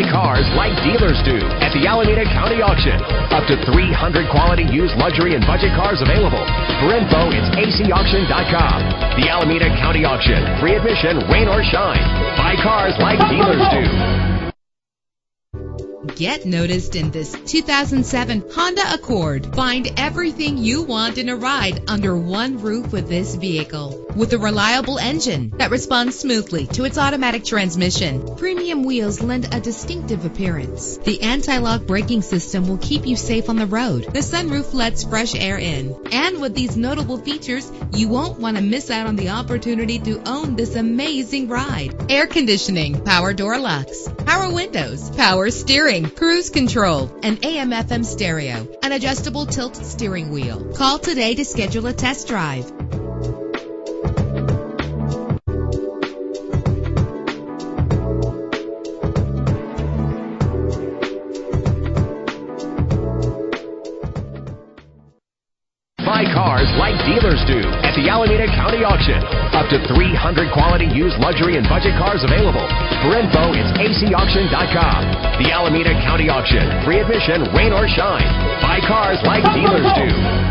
Buy cars like dealers do at the Alameda County Auction. Up to 300 quality used luxury and budget cars available. For info, it's acauction.com. The Alameda County Auction. Free admission, rain or shine. Buy cars like. Get noticed in this 2007 Honda Accord. Find everything you want in a ride under one roof with this vehicle. With a reliable engine that responds smoothly to its automatic transmission, premium wheels lend a distinctive appearance. The anti-lock braking system will keep you safe on the road. The sunroof lets fresh air in. And with these notable features, you won't want to miss out on the opportunity to own this amazing ride. Air conditioning, power door locks, power windows, power steering, cruise control, an AM FM stereo, an adjustable tilt steering wheel. Call today to schedule a test drive. Buy cars like dealers do at the Alameda County Auction. Up to 300 quality used luxury and budget cars available. For info, it's acauction.com. The Alameda County Auction. Free admission, rain or shine. Buy cars like dealers do.